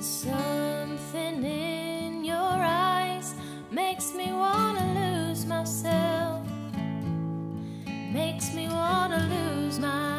Something in your eyes makes me wanna lose myself, makes me wanna lose my.